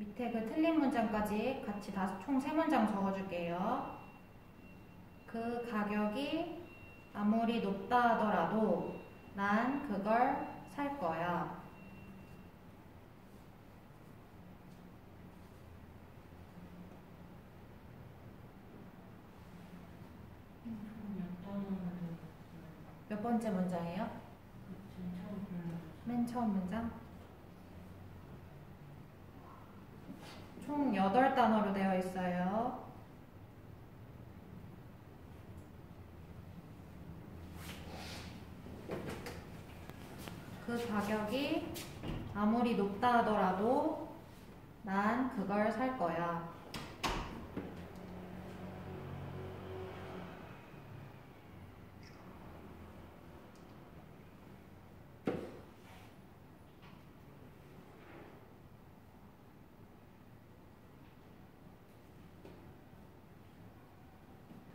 밑에 그 틀린 문장까지 같이 다총세 문장 적어줄게요. 그 가격이 아무리 높다 하더라도 난 그걸 살 거야. 몇 번째 문장이에요? 맨 처음 문장? 총 8단어로 되어 있어요. 그 가격이 아무리 높다 하더라도 난 그걸 살 거야.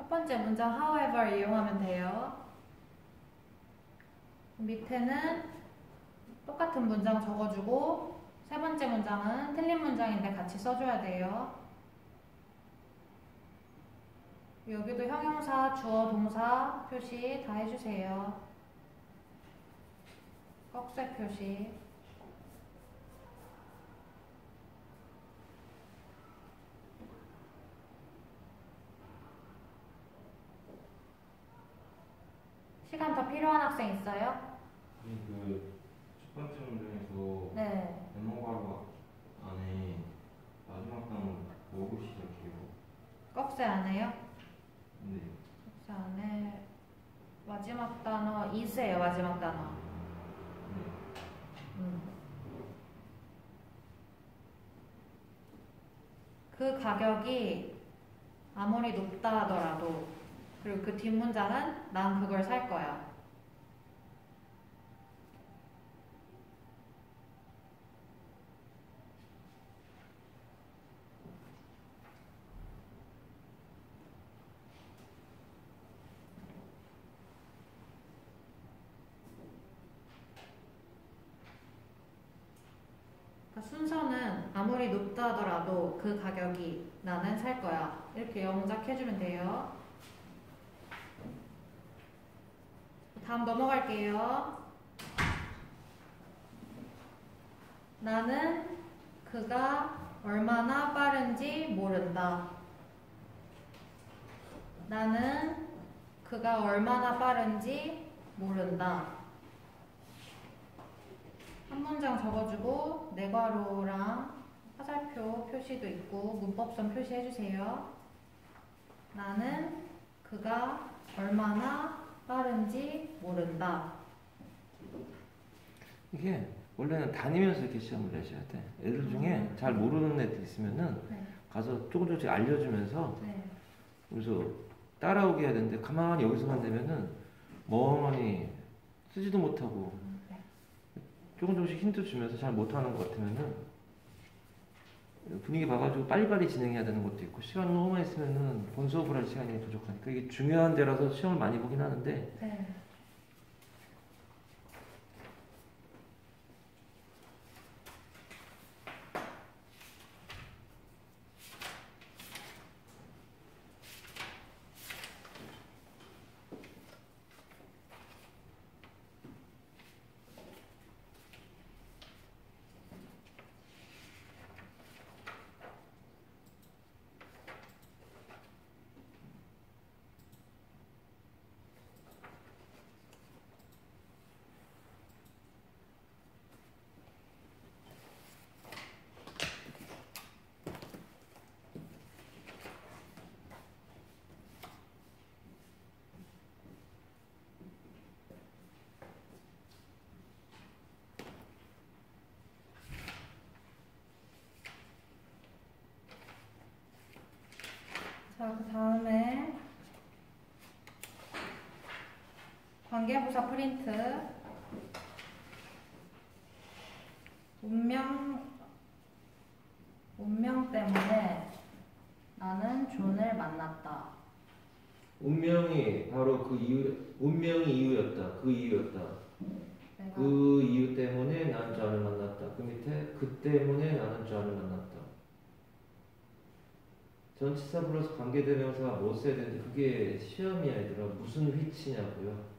첫 번째 문장 however 이용하면 돼요. 밑에는 똑같은 문장 적어주고 세 번째 문장은 틀린 문장인데 같이 써줘야 돼요. 여기도 형용사, 주어, 동사 표시 다 해주세요. 꺽쇠 표시. 시간 더 필요한 학생 있어요? 그첫 번째 문장에서 네. 데모가로 안에 마지막 단어 뭐고 시작해요? 꺽쇠 안 해요? 네. 꺽쇠 안에 마지막 단어 is예요. 마지막 단어. 네. 음. 그 가격이 아무리 높다 하더라도 그리고 그 뒷문장은 난 그걸 살 거야. 그러니까 순서는 아무리 높다 하더라도 그 가격이 나는 살 거야. 이렇게 영작 해주면 돼요. 다음 넘어갈게요. 나는 그가 얼마나 빠른지 모른다. 나는 그가 얼마나 빠른지 모른다. 한 문장 적어주고 네괄호랑 화살표 표시도 있고 문법선 표시해주세요. 나는 그가 얼마나 빠른지 모른다. 이게 원래는 다니면서 이렇게 시험을 내셔야 돼. 애들 중에 잘 모르는 애들 있으면은 네. 가서 조금 조금씩 알려주면서 네. 그래서 따라오게 해야 되는데 가만히 여기서만 되면은 멍하니 쓰지도 못하고 네. 조금 조금씩 힌트 주면서 잘 못하는 것 같으면은 분위기 봐가지고 빨리빨리 진행해야 되는 것도 있고 시간 너무 많이 쓰면은 본 수업을 할 시간이 부족하니까 이게 중요한 데라서 시험을 많이 보긴 하는데 네. 자, 그 다음에 관계부사 프린트. 운명 운명 때문에 나는 존을 만났다. 운명이 바로 그 이유 운명이 이유였다. 그 이유였다. 내가 그 이유 때문에 나는 존을 만났다. 그 밑에 그 때문에 나는 존을 만났다 전치사 플러스 관계대명사가 뭐 써야 되는데 그게 시험이야 얘들아 무슨 위치냐고요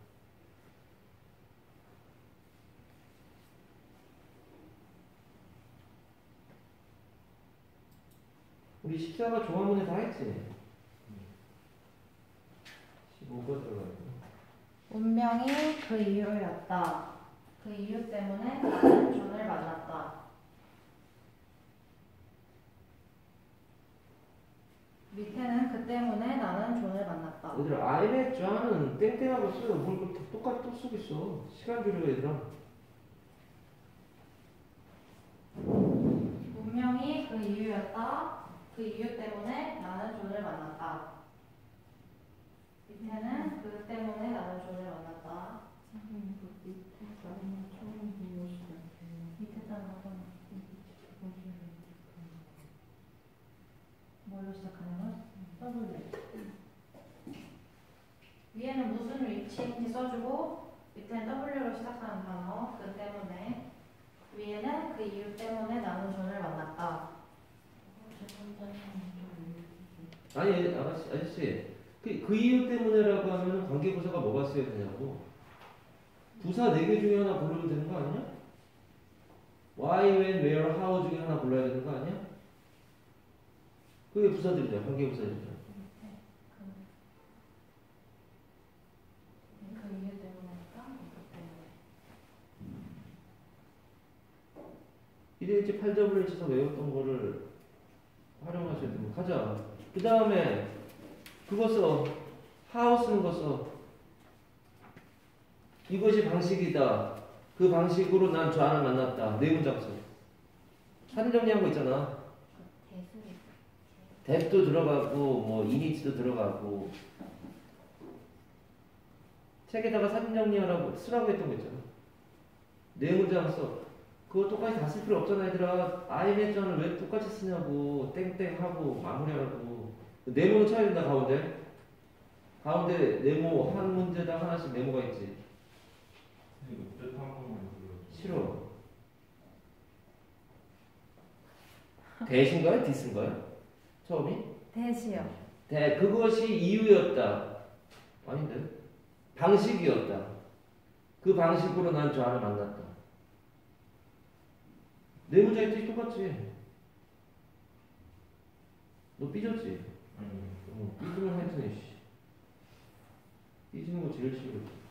우리 14가 조합문에 다 했지 15가 들어가요 운명이 그 이유였다. 그 이유 때문에 나는 존을 만났다. 밑에는 그 때문에 나는 존을 만났다. 얘들아 아이의 좌는 땡땡하고 써요 뭘 그렇게 똑같이 또 쓰겠어 시간 줄여 얘들아 운명이 그 이유였다. 그 이유 때문에 나는 존을 만났다. 밑에는 그 때문에 나는 존을 만났다. 밑에 단어가 뭘로 시작하는 거? W. 위에는 무슨 위치인지 써주고 밑에는 W로 시작하는 단어 그 때문에 위에는 그 이유 때문에 나는 존을 만났다. 아니 아저씨, 아저씨 그, 그 이유 때문에라고 하면 관계부사가 뭐가 써야 되냐고 부사 4개 중에 하나 고르면 되는 거 아니야? why, when, where, how 중에 하나 골라야 되는 거 아니야? 그게 부사들이잖아 관계 부사들이잖아 그 이유 때문에일까? 그 때문에. 이래 이제 8W를 쳐서 외웠던 거를 활용하셔야 되고 가자 그 다음에 그거 써 how 쓰는 거 써 이것이 방식이다 그 방식으로 난 좌를 만났다 네 문장 써 사진 정리한 거 있잖아 대수. 뎁도 들어가고 뭐 이니츠도 들어가고. 책에다가 사진 정리하라고 쓰라고 했던 거 있잖아. 네 문장 써. 그거 똑같이 다 쓸 필요 없잖아 얘들아. 아이메전을 왜 똑같이 쓰냐고. 땡땡 하고 마무리하라고. 네모는 쳐야 된다 가운데. 가운데 네모 한 문제당 하나씩 네모가 있지. 싫어. 대신가요? 디스인가요? 처음이? 대시요. 대 그것이 이유였다. 아닌데 방식이었다. 그 방식으로 난 좌를 만났다. 네 문장이 뜻이 똑같지. 너 삐졌지? 어, 삐지면 하여튼 씨. 삐지는 거 제일 싫어.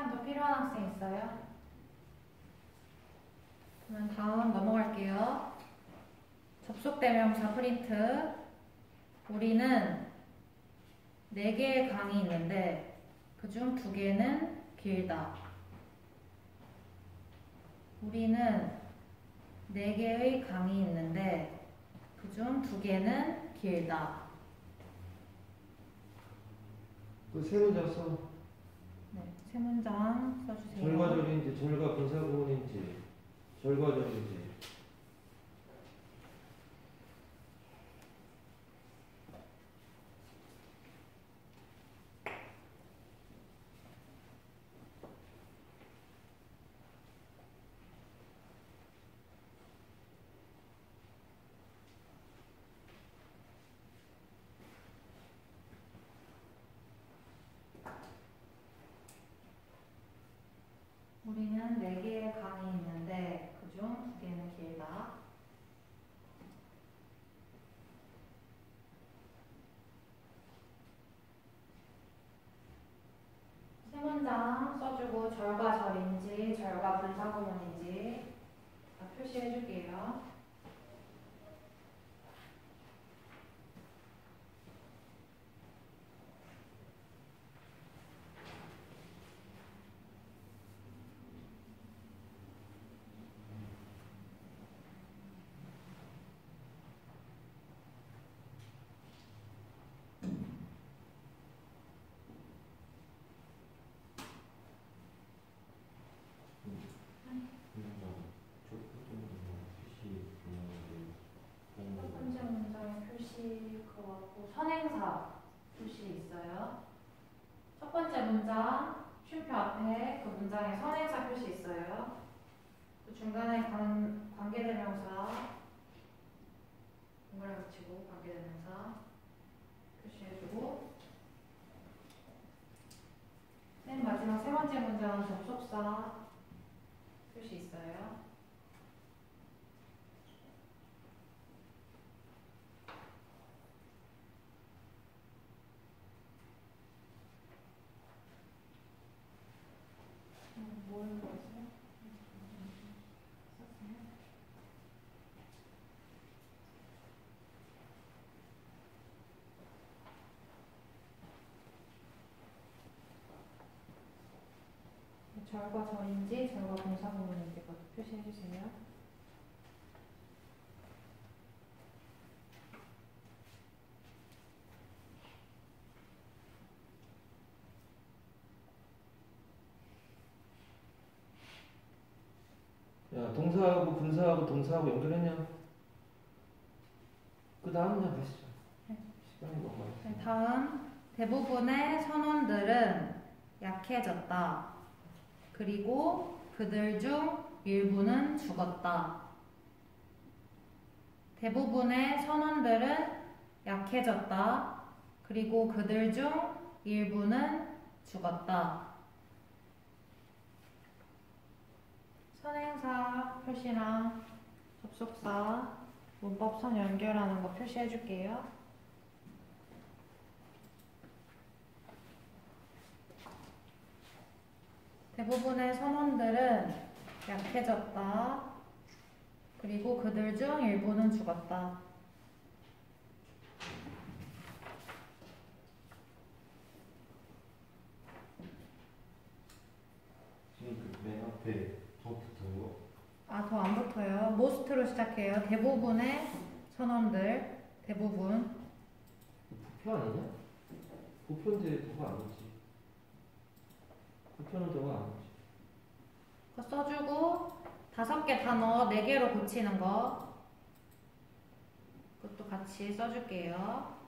시간 더 필요한 학생 있어요? 그러면 다음 넘어갈게요. 접속 대명사 프린트. 우리는 4개의 강이 있는데 그중 2개는 길다. 우리는 4개의 강이 있는데 그중 2개는 길다. 그세 문장 써. 네, 세 문장 써주세요. 절과절인지 절과 분사 구문인지 절과절인지 우리는 네 개의 강이 있는데 그중 두 개는 길다. 세 문장 써주고 절과 절인지 절과 분사구문인지 다 표시해 줄게요. 첫 번째 문장에 표시 그거 같고 선행사 표시 있어요. 첫 번째 문장 쉼표 앞에 그 문장에 선행사 표시 있어요. 그 중간에 관, 관계대명사 동그라미 붙이고 관계대명사 표시해주고 맨 마지막 세 번째 문장은 접속사 표시 있어요. 음, 뭘 넣었어요? 썼어요? 절과 절인지 절과 동사구문인지 그것도 표시해 주세요. 야 동사하고 분사하고 동사하고 연결했냐? 그 다음 문장 보시죠. 네. 시간이 너무 많이. 네, 다음 대부분의 선원들은 약해졌다. 그리고 그들 중 일부는 죽었다. 대부분의 선원들은 약해졌다. 그리고 그들 중 일부는 죽었다. 선행사 표시랑 접속사 문법선 연결하는 거 표시해 줄게요. 대부분의 선원들은 약해졌다. 그리고 그들 중 일부는 죽었다. 앞에 더 붙어요. 아, 더 안 붙어요. most로 시작해요. 대부분의 선원들, 대부분. 부표 아니냐? 부표인데 더가 아니지. 부표는 더가 아니지. 그거 써주고 다섯 개 단어 네 개로 고치는 거. 그것도 같이 써줄게요.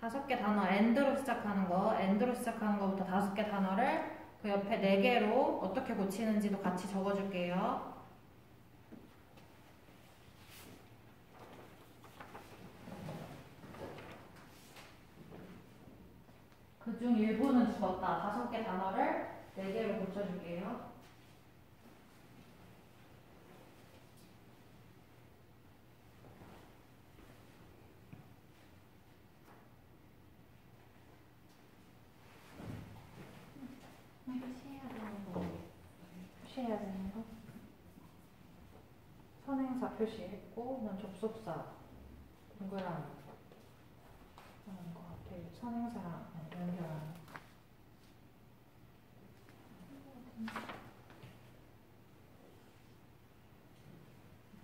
다섯 개 단어 end로 시작하는 거, end로 시작하는 거부터 다섯 개 단어를 그 옆에 네 개로 어떻게 고치는지도 같이 적어줄게요. 그중 일부는 죽었다. 다섯 개 단어를 네 개로 고쳐줄게요. 표시해야 되는 거. 표시해야 되는 거. 선행사 표시했고, 난 접속사 동그라미 하는 거 앞에 선행사랑 연결하는 거.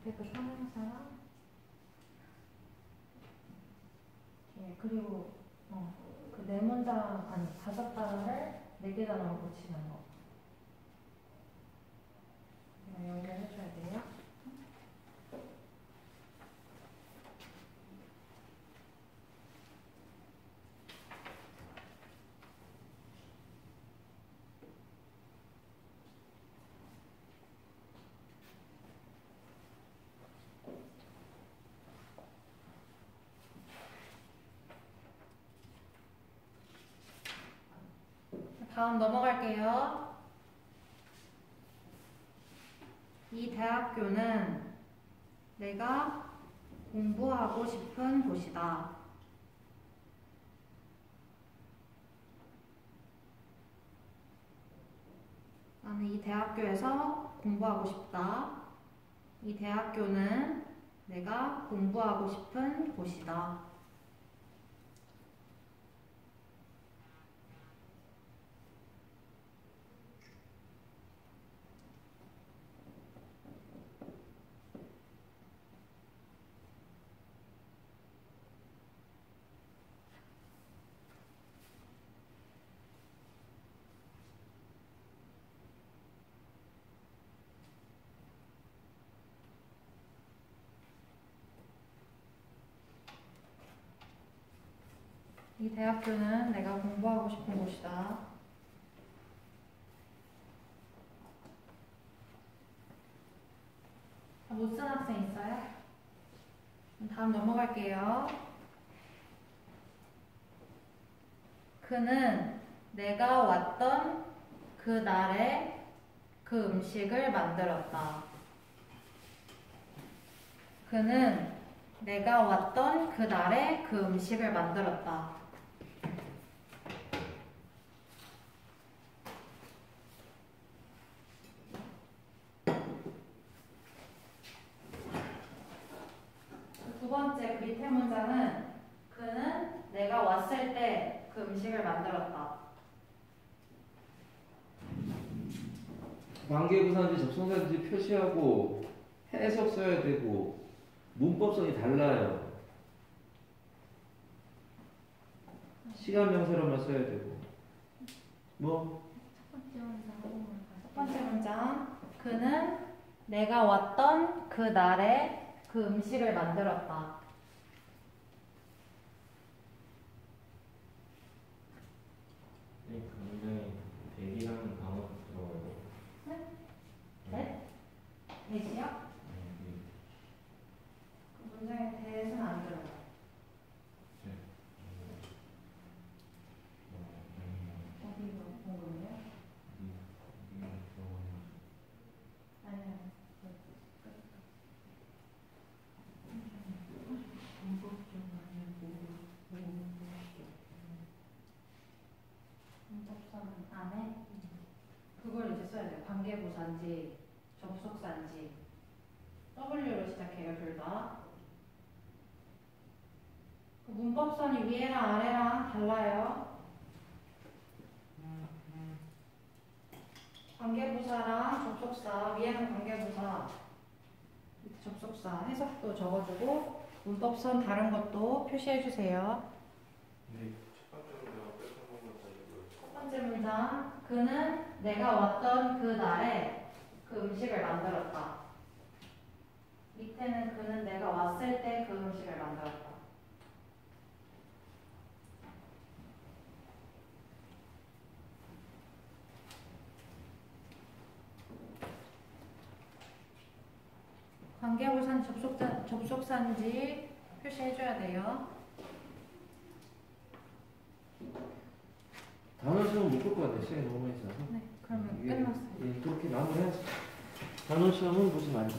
앞에 그 선행사랑 예 그리고 어 그 네 문장 아니 다섯 단어를 네개 단어로 고치는 거 연결해줘야 돼요. 다음 넘어갈게요. 이 대학교는 내가 공부하고 싶은 곳이다. 나는 이 대학교에서 공부하고 싶다. 이 대학교는 내가 공부하고 싶은 곳이다. 이 대학교는 내가 공부하고 싶은 곳이다. 아, 못쓴 학생 있어요? 다음 넘어갈게요. 그는 내가 왔던 그 날에 그 음식을 만들었다. 그는 내가 왔던 그 날에 그 음식을 만들었다. 두 번째 그 밑에 문장은 그는 내가 왔을 때 그 음식을 만들었다. 관계부사인지 접속사인지 표시하고 해석 써야 되고 문법성이 달라요. 시간 명사로만 써야 되고 뭐 첫 번째 문장 그는 내가 왔던 그 날에 그 음식을 만들었다. 네, 굉장히 대기라는 단어가 들어가요. 네? 대시요? 네, 그 문장에 대해서는 안 들어가요. 아니요. 문접선 안에 그걸 이제 써야 돼요. 관계부사인지 접속사인지 W로 시작해요, 둘 다. 그 문법선이 위에랑 아래랑 달라요. 관계부사랑 접속사, 위에는 관계부사, 접속사, 해석도 적어주고 문법선 다른 것도 표시해주세요. 아니고요. 첫 번째 문장, 그는 내가 왔던 그 날에 그 음식을 만들었다. 밑에는 그는 내가 왔을 때 그 음식을 만들었다. 관계부산 접속사, 접속사인지 표시해줘야 돼요. 단어 시험 못볼것 같아 시간이 너무 많이 지나서 네, 그러면 이게- 끝났어요. 예, 그렇게 마무리하죠. 단어 시험은 보지 말고